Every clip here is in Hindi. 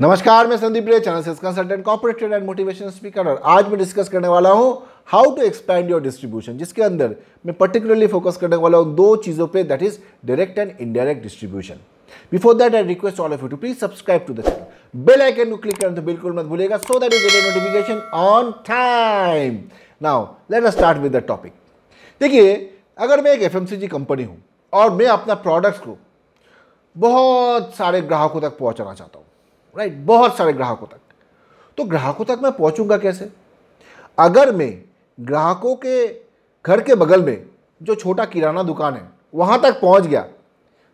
नमस्कार, मैं Sandeep Ray channel sales consultant corporate and motivation speaker और आज मैं डिस्कस करने वाला हूँ how to expand your distribution जिसके अंदर मैं पर्टिकुलरली फोकस करने वाला हूँ दो चीज़ों पे that is direct and indirect distribution before that I request all of you to please subscribe to the channel bell icon को क्लिक करना तो बिल्कुल मत भूलेगा so that you get notification on time now let us start with the topic देखिए, अगर मैं एक एफएमसीजी कंपनी हूँ, और मैं अपना प्रोडक्ट्स को बहुत सारे ग्राहकों तक पहुंचाना चाहता हूँ राइट बहुत सारे ग्राहकों तक। तो ग्राहकों तक मैं पहुंचूँगा कैसे? अगर मैं ग्राहकों के घर के बगल में जो छोटा किराना दुकान है, वहाँ तक पहुँच गया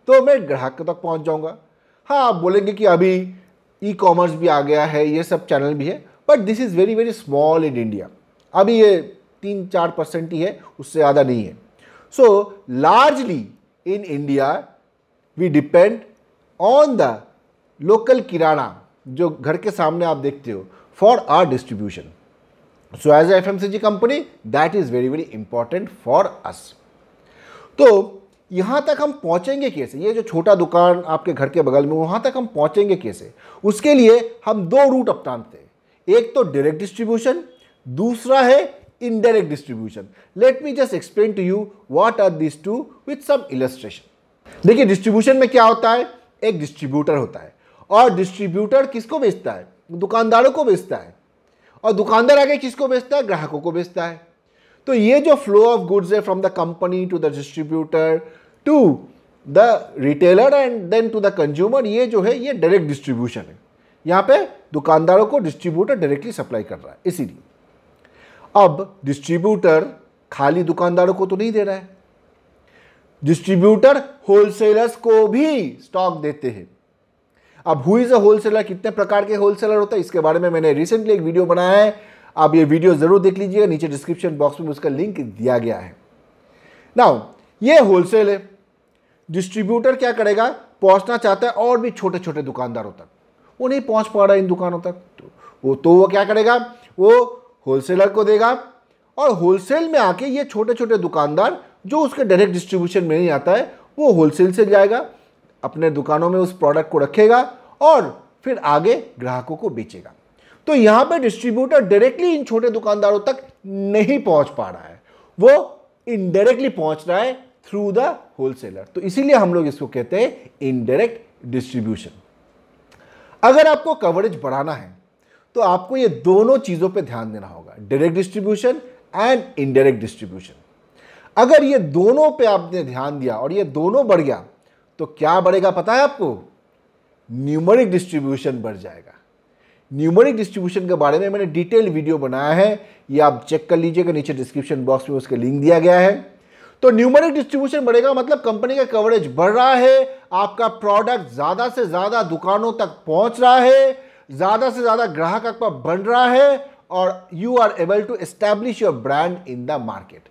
तो मैं ग्राहक तक पहुँच जाऊँगा। हाँ आप बोलेंगे कि अभी ई कॉमर्स भी आ गया है, ये सब चैनल भी है but this is very very small in India अभी ये तीन चार परसेंट ही है, उससे ज़्यादा नहीं है। So largely in India we depend on the local kirana जो घर के सामने आप देखते हो for our distribution so as F M C G company that is very very important for us तो यहाँ तक हम पहुँचेंगे कैसे? ये जो छोटा दुकान आपके घर के बगल में वहाँ तक हम पहुँचेंगे कैसे? उसके लिए हम दो रूट अपनाते हैं। एक तो डायरेक्ट डिस्ट्रीब्यूशन दूसरा है indirect distribution let me just explain to you what are this two with some illustration देखिए डिस्ट्रीब्यूशन में क्या होता है? एक डिस्ट्रीब्यूटर होता है। और डिस्ट्रीब्यूटर किसको बेचता है? दुकानदारों को बेचता है। और दुकानदार आगे किसको बेचता है? ग्राहकों को बेचता है। तो ये जो फ्लो ऑफ़ गुड्स है from the company to the distributor to the retailer and then to the consumer ये जो है, ये डायरेक्ट डिस्ट्रीब्यूशन है। यहाँ पे दुकानदारों को डिस्ट्रीब्यूटर डायरेक्टली सप्लाई कर रहा है, इसीलिए। अब डिस्ट्रीब्यूटर खाली दुकानदारों को तो नहीं दे रहा है। डिस्ट्रीब्यूटर होलसेलर्स को भी स्टॉक देते हैं। अब हु इज़ अ होलसेलर कितने प्रकार के होलसेलर होता है, इसके बारे में मैंने रिसेंटली एक वीडियो बनाया है। आप ये वीडियो ज़रूर देख लीजिएगा, नीचे डिस्क्रिप्शन बॉक्स में उसका लिंक दिया गया है। नाउ ये होलसेल है। डिस्ट्रीब्यूटर क्या करेगा? पहुँचना चाहता है, और भी छोटे छोटे दुकानदारों तक वो नहीं पहुँच पा रहा इन दुकानों तक। तो वो तो वो क्या करेगा? वो होलसेलर को देगा। और होलसेल में आके ये छोटे छोटे दुकानदार, जो उसके डायरेक्ट डिस्ट्रीब्यूशन में नहीं आता है, वो होलसेल से जाएगा। अपने दुकानों में उस प्रोडक्ट को रखेगा और फिर आगे ग्राहकों को बेचेगा। तो यहाँ पे डिस्ट्रीब्यूटर डायरेक्टली इन छोटे दुकानदारों तक नहीं पहुँच पा रहा है। वो इनडायरेक्टली पहुँच रहा है थ्रू द होलसेलर तो इसीलिए हम लोग इसको कहते हैं इनडायरेक्ट डिस्ट्रीब्यूशन अगर आपको कवरेज बढ़ाना है तो आपको ये दोनों चीज़ों पे ध्यान देना होगा। Direct distribution and indirect distribution अगर ये दोनों पे आपने ध्यान दिया और ये दोनों बढ़ गया तो क्या बढ़ेगा पता है आपको? न्यूमरिक डिस्ट्रीब्यूशन बढ़ जाएगा। न्यूमरिक डिस्ट्रीब्यूशन के बारे में मैंने डिटेल वीडियो बनाया है। ये आप चेक कर लीजिएगा, नीचे डिस्क्रिप्शन बॉक्स में उसका लिंक दिया गया है। तो न्यूमरिक डिस्ट्रीब्यूशन बढ़ेगा मतलब कंपनी का कवरेज बढ़ रहा है, आपका प्रोडक्ट ज़्यादा से ज़्यादा दुकानों तक पहुँच रहा है, ज़्यादा से ज़्यादा ग्राहक आपका बन रहा है और you are able to establish your brand in the market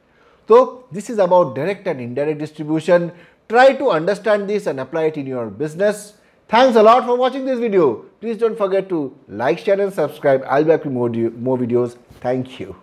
तो this is about direct and indirect distribution Try to understand this and apply it in your business. Thanks a lot for watching this video. Please don't forget to like, share and subscribe. I'll be back with more, more videos. Thank you.